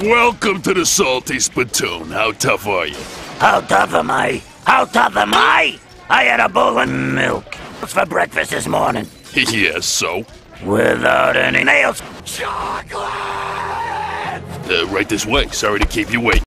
Welcome to the Salty Spittoon. How tough are you? How tough am I? How tough am I? I had a bowl of milk for breakfast this morning. yes, so? Without any nails. Uh, right this way. Sorry to keep you waiting.